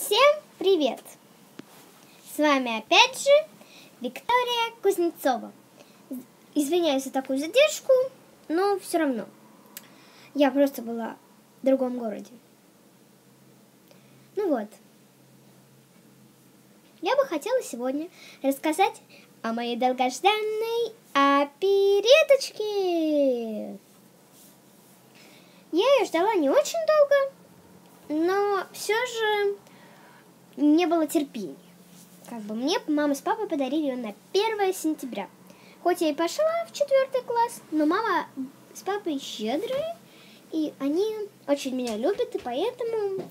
Всем привет! С вами опять же Виктория Кузнецова. Извиняюсь за такую задержку, но все равно. Я просто была в другом городе. Ну вот. Я бы хотела сегодня рассказать о моей долгожданной опереточке. Я ее ждала не очень долго, но все же не было терпения. Как бы мне мама с папой подарили ее на 1 сентября. Хоть я и пошла в четвертый класс, но мама с папой щедрые, и они очень меня любят, и поэтому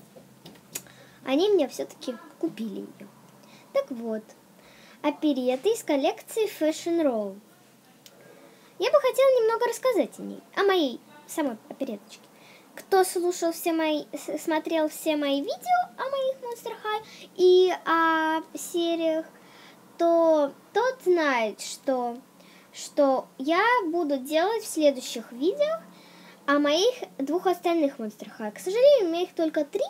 они мне все-таки купили ее. Так вот, опереты из коллекции Fashion Roll. Я бы хотела немного рассказать о ней, о моей самой опереточке. Кто слушал все мои, смотрел все мои видео о моих Monster High и о сериях, то тот знает, что, что я буду делать в следующих видео о моих двух остальных Monster High. К сожалению, у меня их только три,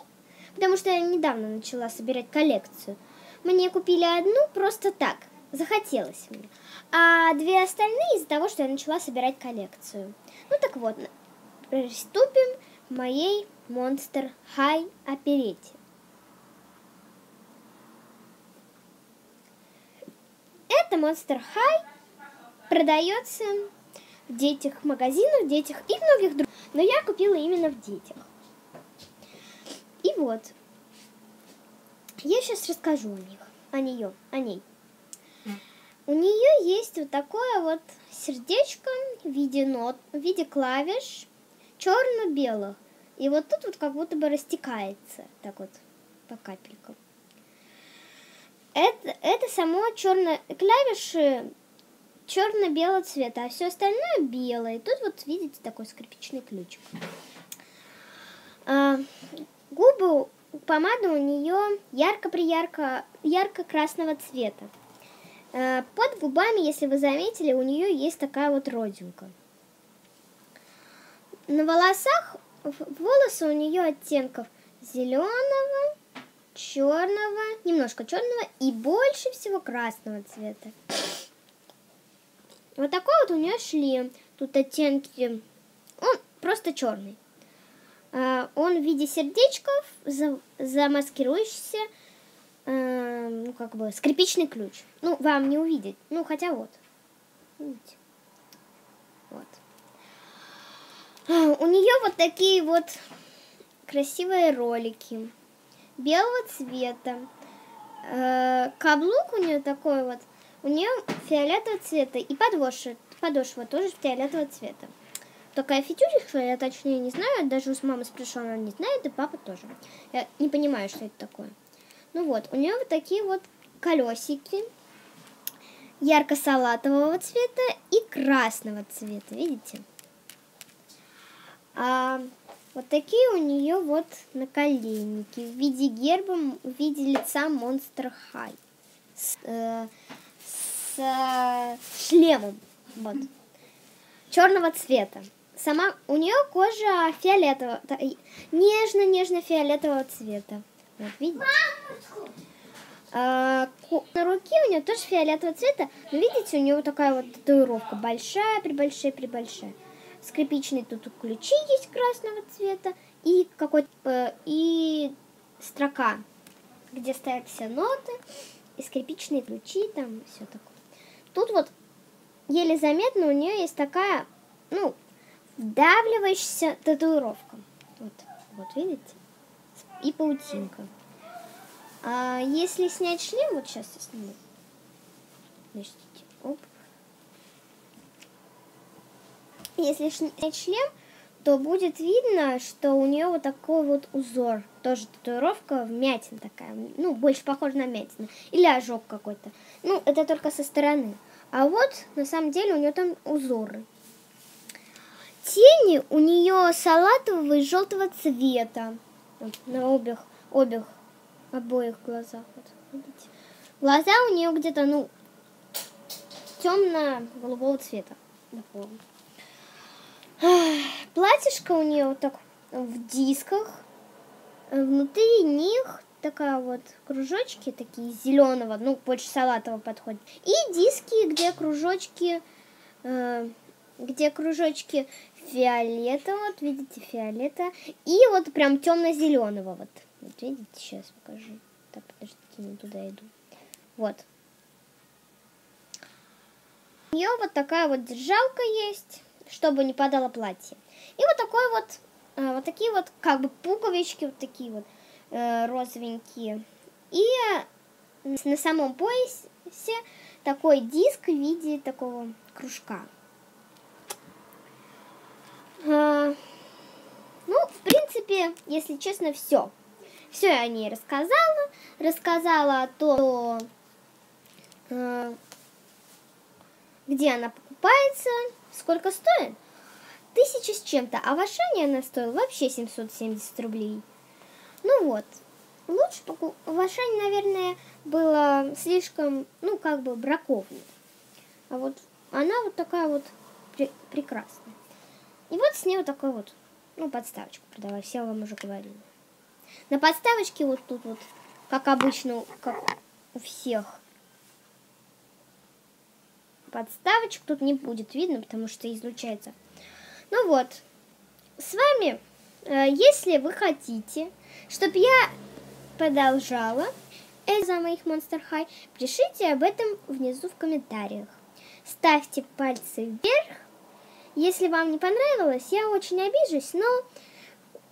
потому что я недавно начала собирать коллекцию. Мне купили одну просто так, захотелось мне. А две остальные из-за того, что я начала собирать коллекцию. Ну так вот, приступим моей Monster High оперете. Это Monster High продается в детях магазинах, в детях и многих других. Но я купила именно в детях. И вот, я сейчас расскажу о них, о нее, о ней. У нее есть вот такое вот сердечко в виде нот, в виде клавиш черно-белых. И вот тут вот как будто бы растекается, так вот, по капелькам. Это, это само черное клавиши черно-белого цвета, а все остальное белое. И тут вот видите такой скрипичный ключик. А, губы, помада у нее ярко-приярко, ярко-красного цвета. А, под губами, если вы заметили, у нее есть такая вот родинка. На волосах волосы у нее оттенков зеленого, черного, немножко черного и больше всего красного цвета. Вот такой вот у нее шлем. Тут оттенки, он просто черный. А, он в виде сердечков, замаскирующийся, а, ну, как бы, скрипичный ключ. Ну, вам не увидеть. Ну, хотя вот. Видите? Вот. У нее вот такие вот красивые ролики белого цвета. Э, каблук у нее такой вот, у нее фиолетового цвета и подошва, подошва тоже фиолетового цвета. Такая фитюришка, я точнее не знаю, даже с мамой спросила, она не знает, и папа тоже. Я не понимаю, что это такое. Ну вот, у нее вот такие вот колесики ярко-салатового цвета и красного цвета, видите? А вот такие у нее вот наколенники в виде герба, в виде лица Monster High. С, э, с э, шлемом. Вот. Черного цвета. Сама у нее кожа фиолетового, нежно-нежно-фиолетового цвета. Вот видите? А, на руке у нее тоже фиолетового цвета, но видите, у нее такая вот татуировка большая, прибольшая, прибольшая скрипичные тут ключи есть красного цвета и какой-то э, и строка, где стоят все ноты и скрипичные ключи, там все такое. Тут вот еле заметно у нее есть такая, ну, вдавливающаяся татуировка. Вот, вот видите? И паутинка. А если снять шлем, вот сейчас я сниму. Значит, если снять шлем, то будет видно, что у нее вот такой вот узор. Тоже татуировка вмятина такая. Ну, больше похожа на мятину. Или ожог какой-то. Ну, это только со стороны. А вот, на самом деле, у нее там узоры. Тени у нее салатового и желтого цвета. На обеих, обеих, обоих глазах. Вот? Глаза у нее где-то, ну, темно-голубого цвета. Допустим. Платьишко у нее вот так в дисках. Внутри них такая вот кружочки такие зеленого, ну больше салатового подходит. И диски, где кружочки, э, где кружочки фиолетового, вот видите, фиолета, и вот прям темно-зеленого вот. Вот видите, сейчас покажу. Так, подождите, не туда иду. Вот. У нее вот такая вот держалка есть, чтобы не падало платье. И вот такой вот, э, вот такие вот как бы пуговички, вот такие вот э, розовенькие. И на самом поясе такой диск в виде такого кружка. А, ну, в принципе, если честно, все. Все я о ней рассказала. Рассказала о том, э, где она покупается, сколько стоит. Тысяча с чем-то, а в Ашане она стоила вообще 770 рублей. Ну вот, лучше покупать. В Ашане, наверное, было слишком, ну, как бы браковно. А вот она вот такая вот пр прекрасная. И вот с ней вот такой вот, ну, подставочку продавай, все вам уже говорила. На подставочке вот тут вот, как обычно, как у всех подставочек тут не будет видно, потому что излучается. Ну вот, с вами, э, если вы хотите, чтобы я продолжала за моих Monster High, пишите об этом внизу в комментариях. Ставьте пальцы вверх. Если вам не понравилось, я очень обижусь, но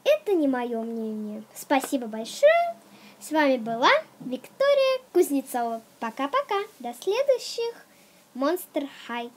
это не мое мнение. Спасибо большое. С вами была Виктория Кузнецова. Пока-пока. До следующих Monster High.